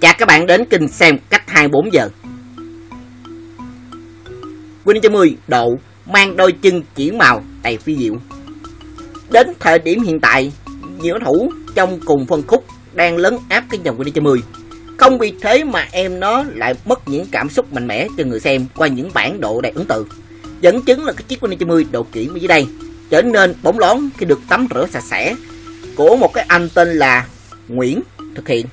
Chào các bạn đến kênh xem cách 24 giờ. Winning 90 độ mang đôi chân chỉ màu đầy phi diệu. Đến thời điểm hiện tại, giữa thủ trong cùng phân khúc đang lấn áp cái dòng Winning 90. Không vì thế mà em nó lại mất những cảm xúc mạnh mẽ cho người xem qua những bản độ đầy ấn tượng. Dẫn chứng là cái chiếc Winning 90 độ kỹ dưới đây trở nên bóng loáng khi được tắm rửa sạch sẽ của một cái anh tên là Nguyễn thực hiện.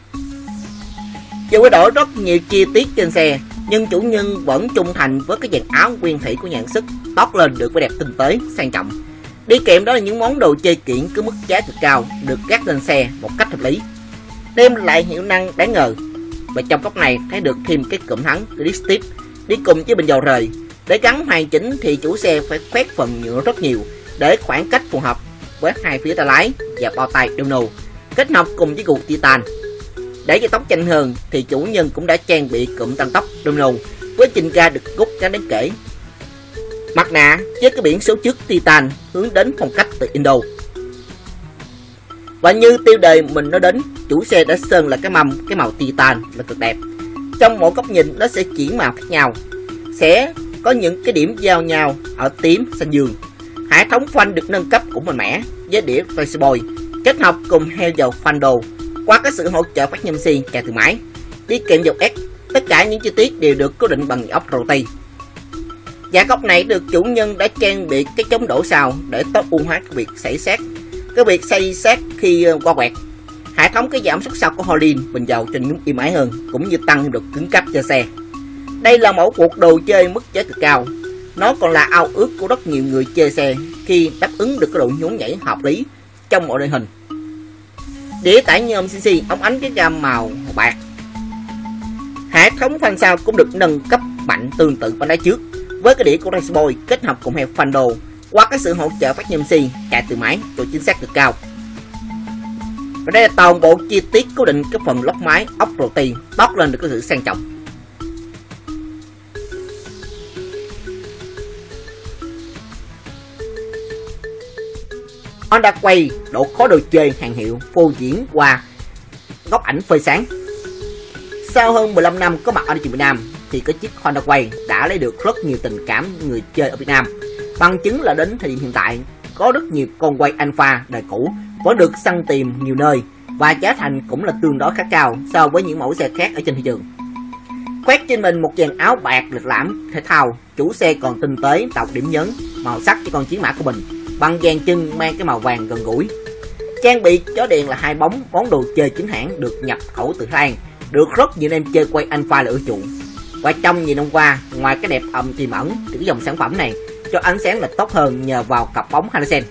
Dù thay đổi rất nhiều chi tiết trên xe, nhưng chủ nhân vẫn trung thành với cái dàn áo nguyên thủy của nhãn sức, tóc lên được vẻ đẹp tinh tế, sang trọng. Đi kèm đó là những món đồ chơi kiện có mức giá cực cao được gác lên xe một cách hợp lý, đem lại hiệu năng đáng ngờ. Và trong góc này thấy được thêm cái cụm thắng Christip đi cùng với bình dầu rời. Để gắn hoàn chỉnh thì chủ xe phải khoét phần nhựa rất nhiều để khoảng cách phù hợp với hai phía tay lái và bao tay domino kết hợp cùng với cục titan để cho tóc nhanh hơn thì chủ nhân cũng đã trang bị cụm tăng tốc domino với trình ca được rút khá đáng kể. Mặt nạ với cái biển số trước titan hướng đến phong cách từ indo. Và như tiêu đề mình nói đến, chủ xe đã sơn là cái mâm, cái màu titan là cực đẹp. Trong mỗi góc nhìn, nó sẽ chuyển màu khác nhau. Sẽ có những cái điểm giao nhau ở tím, xanh dương. Hệ thống phanh được nâng cấp cũng mạnh mẽ với đĩa Flexible kết hợp cùng heo dầu phanh đồ qua cái sự hỗ trợ phát nhâm xi kèm từ máy đi kèm dầu S tất cả những chi tiết đều được cố định bằng ốc roti Giá góc này được chủ nhân đã trang bị cái chống đổ xào để tối ưu hóa cái việc xảy sát cái việc xây sát khi ờ, qua quẹt. Hệ thống cái giảm sức sau của Holin bình dầu trên những im ái hơn, cũng như tăng được cứng cấp cho xe. Đây là mẫu cuộc đồ chơi mức giá cực cao. Nó còn là ao ước của rất nhiều người chơi xe khi đáp ứng được cái độ nhún nhảy hợp lý trong mọi loại hình. Đĩa tải nhôm CC ống ánh cái gam màu bạc. Hệ thống phanh sau cũng được nâng cấp mạnh tương tự bên đáy trước với cái đĩa của Raceboy kết hợp cùng heo phanh đồ, qua cái sự hỗ trợ phát nhôm xi chạy từ máy, độ chính xác cực cao. Và đây là toàn bộ chi tiết cố định cái phần lốc máy ốc roti tót lên được cái sự sang trọng. Honda quay độ khó đồ chơi hàng hiệu phô diễn qua góc ảnh phơi sáng. Sau hơn 15 năm có mặt ở thị trường Việt Nam thì cái chiếc Honda quay đã lấy được rất nhiều tình cảm người chơi ở Việt Nam. Bằng chứng là đến thời điểm hiện tại có rất nhiều con quay alpha đời cũ vẫn được săn tìm nhiều nơi và giá thành cũng là tương đối khá cao so với những mẫu xe khác ở trên thị trường. Khoét trên mình một dàn áo bạc lịch lãm thể thao, chủ xe còn tinh tế tạo điểm nhấn màu sắc cho con chiến mã của mình bằng vàng chân mang cái màu vàng gần gũi. Trang bị chó đèn là hai bóng món đồ chơi chính hãng được nhập khẩu từ Thái Lan, được rất nhiều em chơi quay alpha là ưa chuộng. Và trong nhiều năm qua, ngoài cái đẹp âm tiềm ẩn thì cái dòng sản phẩm này cho ánh sáng là tốt hơn nhờ vào cặp bóng halogen.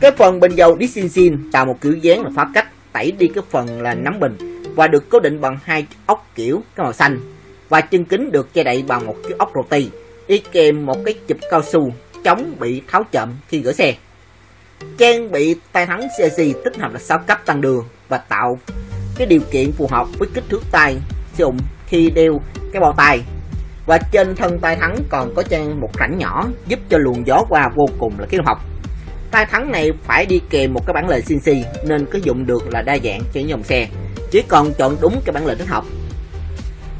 Cái phần bình dầu Disinsin tạo một kiểu dáng là phá cách tẩy đi cái phần là nắm bình và được cố định bằng hai ốc kiểu cái màu xanh và chân kính được che đậy bằng một cái ốc roti đi kèm một cái chụp cao su chống bị tháo chậm khi gửi xe. Trang bị tay thắng CC tích hợp là 6 cấp tăng đường và tạo cái điều kiện phù hợp với kích thước tay sử dụng khi đeo cái bao tay. Và trên thân tay thắng còn có trang một rãnh nhỏ giúp cho luồng gió qua vô cùng là cái học. Tay thắng này phải đi kèm một cái bản lề CNC nên có dụng được là đa dạng cho những dòng xe. Chỉ còn chọn đúng cái bản lề thích hợp.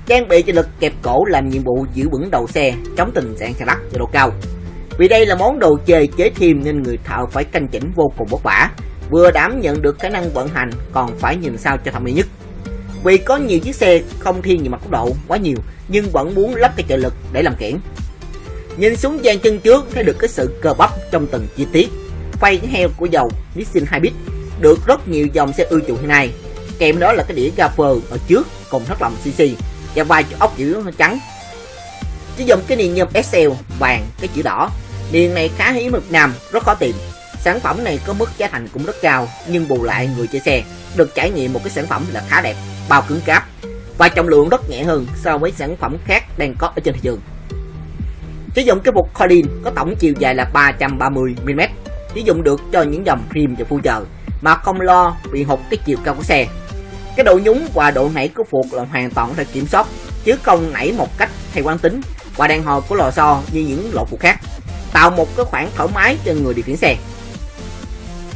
Trang bị cho lực kẹp cổ làm nhiệm vụ giữ vững đầu xe, chống tình trạng xe lắc cho độ cao. Vì đây là món đồ chơi chế thêm nên người thợ phải canh chỉnh vô cùng vất vả, vừa đảm nhận được khả năng vận hành còn phải nhìn sao cho thẩm mỹ nhất. Vì có nhiều chiếc xe không thiên về mặt tốc độ quá nhiều nhưng vẫn muốn lắp cái trợ lực để làm kiển. Nhìn xuống gian chân trước thấy được cái sự cơ bắp trong từng chi tiết. Phay cái heo của dầu Nissan Hybrid được rất nhiều dòng xe ưa chuộng hiện nay. Kèm đó là cái đĩa gaffer ở trước cùng thất lòng CC và vài chiếc ốc chữ trắng. Chỉ dùng cái niềm nhôm SL vàng cái chữ đỏ Điền này khá hiếm ở Việt Nam, rất khó tìm. Sản phẩm này có mức giá thành cũng rất cao, nhưng bù lại người chơi xe được trải nghiệm một cái sản phẩm là khá đẹp, bao cứng cáp và trọng lượng rất nhẹ hơn so với sản phẩm khác đang có ở trên thị trường. Sử dụng cái bục Colin có tổng chiều dài là 330mm, sử dụng được cho những dòng rim và phu future mà không lo bị hụt cái chiều cao của xe. Cái độ nhúng và độ nảy của phuộc là hoàn toàn có thể kiểm soát, chứ không nảy một cách theo quán tính và đàn hồi của lò xo như những loại phụ khác tạo một cái khoảng thoải mái cho người điều khiển xe.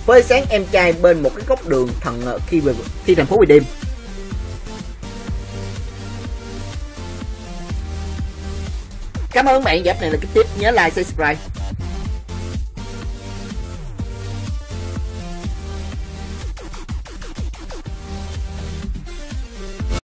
Với sáng em trai bên một cái góc đường thần ờ, khi về, khi thành phố về đêm. Cảm ơn bạn dẹp này là cái tiếp nhớ like, subscribe.